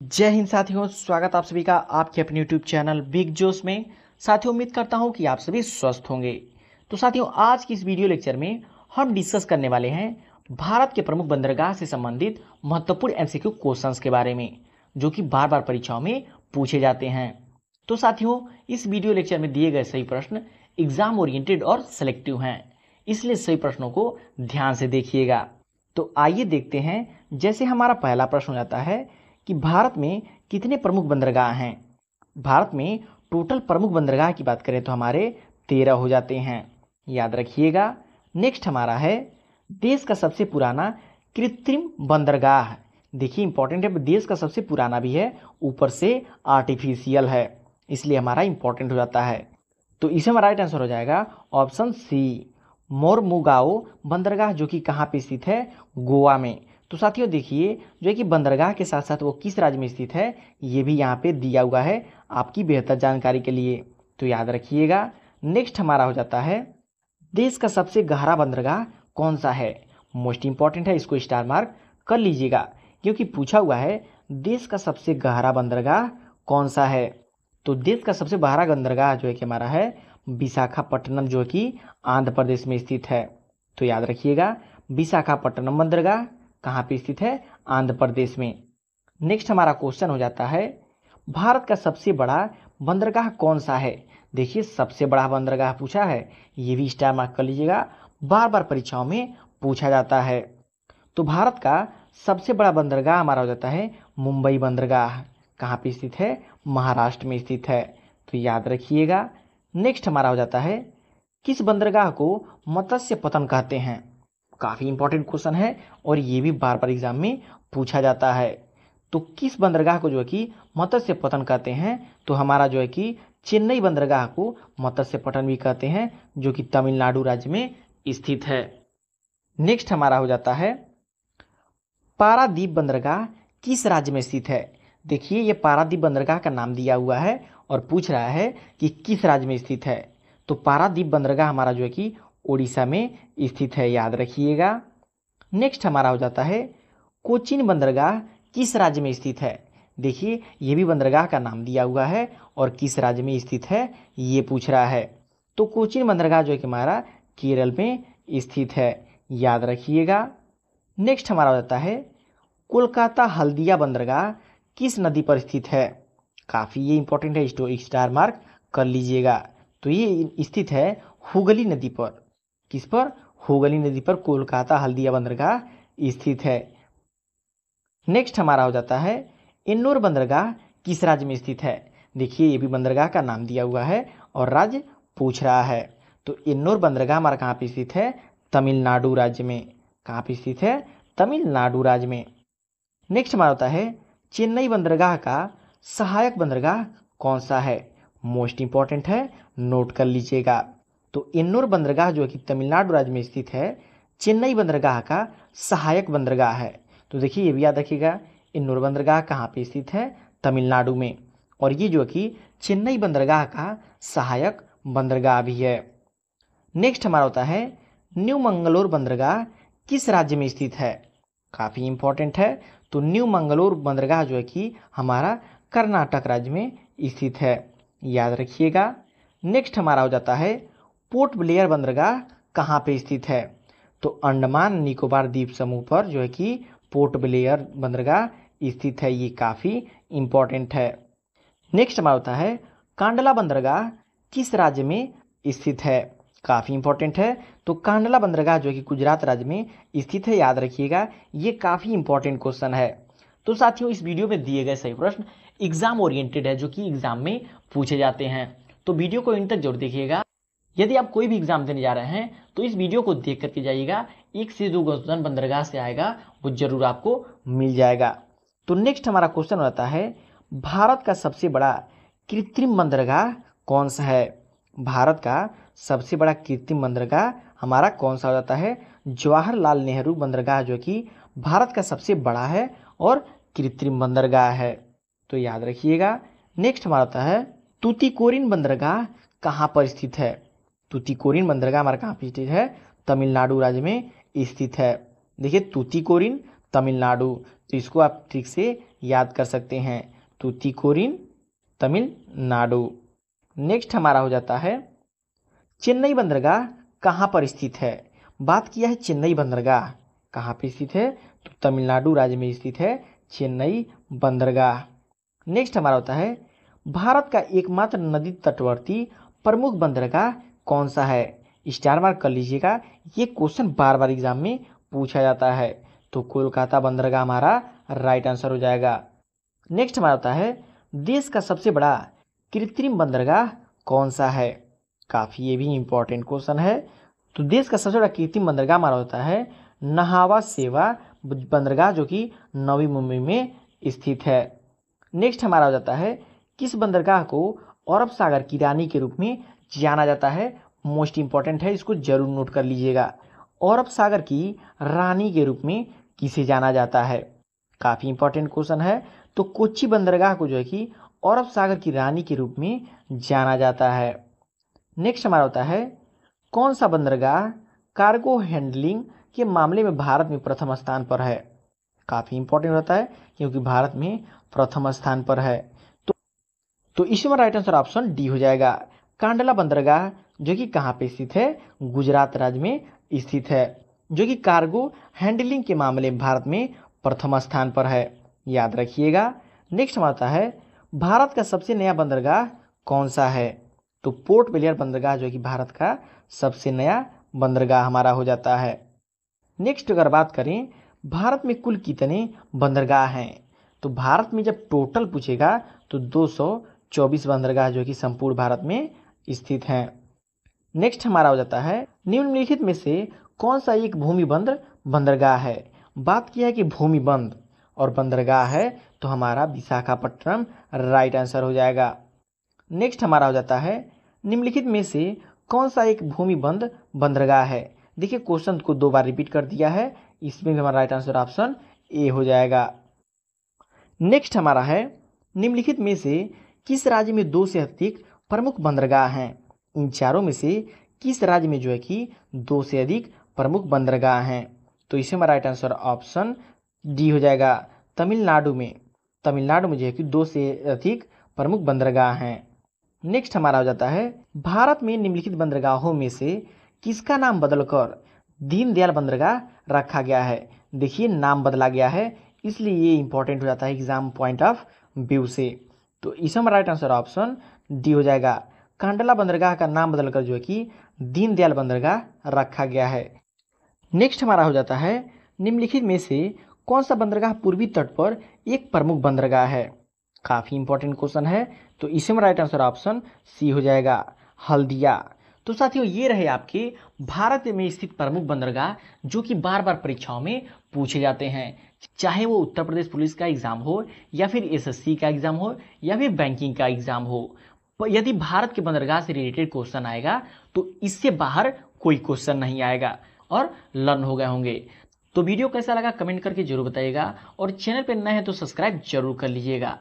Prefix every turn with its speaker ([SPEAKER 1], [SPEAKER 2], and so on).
[SPEAKER 1] जय हिंद साथियों, स्वागत आप सभी का आपके अपने यूट्यूब चैनल बिग जोश में। साथियों, उम्मीद करता हूँ कि आप सभी स्वस्थ होंगे। तो साथियों, आज की इस वीडियो लेक्चर में हम डिस्कस करने वाले हैं भारत के प्रमुख बंदरगाह से संबंधित महत्वपूर्ण एमसीक्यू क्वेश्चंस के बारे में, जो कि बार बार परीक्षाओं में पूछे जाते हैं। तो साथियों, इस वीडियो लेक्चर में दिए गए सही प्रश्न एग्ज़ाम ओरिएंटेड और सेलेक्टिव हैं। इसलिए सही प्रश्नों को ध्यान से देखिएगा। तो आइए देखते हैं, जैसे हमारा पहला प्रश्न हो जाता है कि भारत में कितने प्रमुख बंदरगाह हैं? भारत में टोटल प्रमुख बंदरगाह की बात करें तो हमारे तेरह हो जाते हैं। याद रखिएगा नेक्स्ट हमारा है देश का सबसे पुराना कृत्रिम बंदरगाह। देखिए इंपॉर्टेंट है, देश का सबसे पुराना भी है, ऊपर से आर्टिफिशियल है, इसलिए हमारा इंपॉर्टेंट हो जाता है। तो इसे हमारा राइट आंसर हो जाएगा ऑप्शन सी मोरमुगाओ बंदरगाह, जो कि कहाँ पे स्थित है? गोवा में। तो साथियों देखिए, जो है कि बंदरगाह के साथ साथ वो किस राज्य में स्थित है, ये भी यहाँ पे दिया हुआ है आपकी बेहतर जानकारी के लिए। तो याद रखिएगा नेक्स्ट हमारा हो जाता है, देश का सबसे गहरा बंदरगाह कौन सा है? मोस्ट इंपॉर्टेंट है, इसको स्टार मार्क कर लीजिएगा, क्योंकि पूछा हुआ है, देश का सबसे गहरा बंदरगाह कौन सा है? तो देश का सबसे गहरा बंदरगाह जो है कि हमारा है, विशाखापट्टनम, जो कि आंध्र प्रदेश में स्थित है। तो याद रखिएगा, विशाखापट्टनम बंदरगाह कहाँ पे स्थित है? आंध्र प्रदेश में। नेक्स्ट हमारा क्वेश्चन हो जाता है, भारत का सबसे बड़ा बंदरगाह कौन सा है? देखिए, सबसे बड़ा बंदरगाह पूछा है, ये भी स्टार मार्क कर लीजिएगा बार बार परीक्षाओं में पूछा जाता है। तो भारत का सबसे बड़ा बंदरगाह हमारा हो जाता है, मुंबई बंदरगाह। कहाँ पे स्थित है? महाराष्ट्र में स्थित है। तो याद रखिएगा नेक्स्ट हमारा हो जाता है, किस बंदरगाह को मत्स्य पतन कहते हैं? काफ़ी इंपॉर्टेंट क्वेश्चन है और ये भी बार बार एग्ज़ाम में पूछा जाता है। तो किस बंदरगाह को जो है कि मत्स्य पतन कहते हैं? तो हमारा जो है कि चेन्नई बंदरगाह को मत्स्य पतन भी कहते हैं, जो कि तमिलनाडु राज्य में स्थित है। नेक्स्ट हमारा हो जाता है, पारादीप बंदरगाह किस राज्य में स्थित है? देखिए, ये पारादीप बंदरगाह का नाम दिया हुआ है और पूछ रहा है कि किस राज्य में स्थित है। तो पारादीप बंदरगाह हमारा जो है कि उड़ीसा में स्थित है, याद रखिएगा। नेक्स्ट हमारा हो जाता है, कोचिन बंदरगाह किस राज्य में स्थित है? देखिए, ये भी बंदरगाह का नाम दिया हुआ है और किस राज्य में स्थित है, ये पूछ रहा है। तो कोचिन बंदरगाह जो कि हमारा केरल में स्थित है, याद रखिएगा। नेक्स्ट हमारा हो जाता है, कोलकाता हल्दिया बंदरगाह किस नदी पर स्थित है? काफ़ी ये इंपॉर्टेंट है स्टार मार्क कर लीजिएगा। तो ये स्थित है हुगली नदी पर। किस पर? हुगली नदी पर कोलकाता हल्दिया बंदरगाह स्थित है। नेक्स्ट हमारा हो जाता है इन्नौर बंदरगाह किस राज्य में स्थित है? देखिए, ये भी बंदरगाह का नाम दिया हुआ है और राज्य पूछ रहा है। तो इन्नौर बंदरगाह हमारा कहाँ पे स्थित है? तमिलनाडु राज्य में। कहाँ पे स्थित है? तमिलनाडु राज्य में। नेक्स्ट हमारा होता है चेन्नई बंदरगाह का सहायक बंदरगाह कौन सा है? मोस्ट इंपॉर्टेंट है नोट कर लीजिएगा। तो इन्नूर बंदरगाह जो कि तमिलनाडु राज्य में स्थित है, चेन्नई बंदरगाह का सहायक बंदरगाह है। तो देखिए, ये भी याद रखिएगा, इन्नूर बंदरगाह कहाँ पे स्थित है? तमिलनाडु में। और ये जो कि चेन्नई बंदरगाह का सहायक बंदरगाह भी है। नेक्स्ट हमारा होता है, न्यू मंगलोर बंदरगाह किस राज्य में स्थित है? काफ़ी इंपॉर्टेंट है। तो न्यू मंगलोर बंदरगाह जो है कि हमारा कर्नाटक राज्य में स्थित है। याद रखिएगा। नेक्स्ट हमारा हो जाता है पोर्ट ब्लेयर बंदरगाह कहाँ पे स्थित है? तो अंडमान निकोबार द्वीप समूह पर जो है कि पोर्ट ब्लेयर बंदरगाह स्थित है, ये काफ़ी इम्पोर्टेंट है। नेक्स्ट हमारा होता है, कांडला बंदरगाह किस राज्य में स्थित है? काफ़ी इंपॉर्टेंट है। तो कांडला बंदरगाह जो कि गुजरात राज्य में स्थित है, याद रखिएगा, ये काफ़ी इंपॉर्टेंट क्वेश्चन है। तो साथियों, इस वीडियो में दिए गए सही प्रश्न एग्ज़ाम ओरिएंटेड है, जो कि एग्ज़ाम में पूछे जाते हैं। तो वीडियो को इन तक ज़रूर देखिएगा। यदि आप कोई भी एग्ज़ाम देने जा रहे हैं तो इस वीडियो को देख करके जाइएगा। एक से दो क्वेश्चन बंदरगाह से आएगा, वो ज़रूर आपको मिल जाएगा। तो नेक्स्ट हमारा क्वेश्चन रहता है, भारत का सबसे बड़ा कृत्रिम बंदरगाह कौन सा है? भारत का सबसे बड़ा कृत्रिम बंदरगाह हमारा कौन सा हो जाता है? जवाहरलाल नेहरू बंदरगाह, जो कि भारत का सबसे बड़ा है और कृत्रिम बंदरगाह है। तो याद रखिएगा नेक्स्ट हमारा होता है, तुतिकोरिन बंदरगाह कहाँ पर स्थित है? तुतिकोरिन बंदरगाह हमारा कहाँ पे स्थित है? तमिलनाडु राज्य में स्थित है। देखिए, तुतिकोरिन तमिलनाडु तो इसको आप ठीक से याद कर सकते हैं। तूतीकोरिन तमिलनाडु। नेक्स्ट हमारा हो जाता है, चेन्नई बंदरगाह कहाँ पर स्थित है? बात किया है चेन्नई बंदरगाह। कहाँ पर स्थित है? तो तमिलनाडु राज्य में स्थित है चेन्नई बंदरगाह। नेक्स्ट हमारा होता है, भारत का एकमात्र नदी तटवर्ती प्रमुख बंदरगाह कौन सा है? स्टार मार्क कर लीजिएगा। ये क्वेश्चन बार बार एग्ज़ाम में पूछा जाता है। तो कोलकाता बंदरगाह हमारा राइट आंसर हो जाएगा। नेक्स्ट हमारा होता है, देश का सबसे बड़ा कृत्रिम बंदरगाह कौन सा है? काफ़ी ये भी इम्पोर्टेंट क्वेश्चन है। तो देश का सबसे बड़ा कृत्रिम बंदरगाह हमारा होता है, नहावा सेवा बंदरगाह, जो कि नवी मुंबई में स्थित है। नेक्स्ट हमारा हो जाता है, किस बंदरगाह को अरब सागर की रानी के रूप में जाना जाता है। मोस्ट इंपॉर्टेंट है, इसको ज़रूर नोट कर लीजिएगा। अरब सागर की रानी के रूप में किसे जाना जाता है? काफ़ी इंपॉर्टेंट क्वेश्चन है। तो कोच्चि बंदरगाह को जो है कि अरब सागर की रानी के रूप में जाना जाता है। नेक्स्ट हमारा होता है, कौन सा बंदरगाह कार्गो हैंडलिंग के मामले में भारत में प्रथम स्थान पर है? काफ़ी इंपॉर्टेंट होता है, क्योंकि भारत में प्रथम स्थान पर है। तो तो इसमें राइट आंसर ऑप्शन डी हो जाएगा। कांडला बंदरगाह, जो कि कहाँ पे स्थित है? गुजरात राज्य में स्थित है, जो कि कार्गो हैंडलिंग के मामले में भारत में प्रथम स्थान पर है। याद रखिएगा, नेक्स्ट आता है, भारत का सबसे नया बंदरगाह कौन सा है? तो पोर्ट ब्लेयर बंदरगाह, जो कि भारत का सबसे नया बंदरगाह हमारा हो जाता है। नेक्स्ट अगर बात करें, भारत में कुल कितने बंदरगाह हैं? तो भारत में जब टोटल पूछेगा तो 224 बंदरगाह, जो कि संपूर्ण भारत में स्थित हैं। नेक्स्ट हमारा हो जाता है, निम्नलिखित में से कौन सा एक भूमि बंद बंदरगाह है? बात किया कि भूमि बंद और बंदरगाह है तो हमारा विशाखापट्टनम राइट आंसर हो जाएगा। नेक्स्ट हमारा हो जाता है, निम्नलिखित में से कौन सा एक भूमि बंद बंदरगाह है? देखिए क्वेश्चन को दो बार रिपीट कर दिया है, इसमें भी हमारा राइट आंसर ऑप्शन ए हो जाएगा। नेक्स्ट हमारा है, निम्नलिखित में से किस राज्य में दो से अधिक प्रमुख बंदरगाह हैं। इन चारों में से किस राज्य में जो है कि दो से अधिक प्रमुख बंदरगाह हैं? तो इसमें हमारा राइट आंसर ऑप्शन डी हो जाएगा। तमिलनाडु में। तमिलनाडु में जो है कि दो से अधिक प्रमुख बंदरगाह हैं। नेक्स्ट हमारा हो जाता है, भारत में निम्नलिखित बंदरगाहों में से किसका नाम बदलकर दीनदयाल बंदरगाह रखा गया है? देखिए, नाम बदला गया है, इसलिए ये इंपॉर्टेंट हो जाता है एग्ज़ाम पॉइंट ऑफ़ व्यू से। तो इसमें राइट आंसर ऑप्शन डी हो जाएगा। कांडला बंदरगाह का नाम बदलकर जो है कि दीनदयाल बंदरगाह रखा गया है। नेक्स्ट हमारा हो जाता है, निम्नलिखित में से कौन सा बंदरगाह पूर्वी तट पर एक प्रमुख बंदरगाह है? काफ़ी इंपॉर्टेंट क्वेश्चन है तो इसमें राइट आंसर ऑप्शन सी हो जाएगा, हल्दिया। तो साथियों, ये रहे आपके भारत में स्थित प्रमुख बंदरगाह जो कि बार बार परीक्षाओं में पूछे जाते हैं। चाहे वो उत्तर प्रदेश पुलिस का एग्ज़ाम हो, या फिर एसएससी का एग्ज़ाम हो, या फिर बैंकिंग का एग्ज़ाम हो यदि भारत के बंदरगाह से रिलेटेड क्वेश्चन आएगा तो इससे बाहर कोई क्वेश्चन नहीं आएगा और लर्न हो गए होंगे। तो वीडियो कैसा लगा? कमेंट करके ज़रूर बताइएगा और चैनल पर नए हैं तो सब्सक्राइब ज़रूर कर लीजिएगा।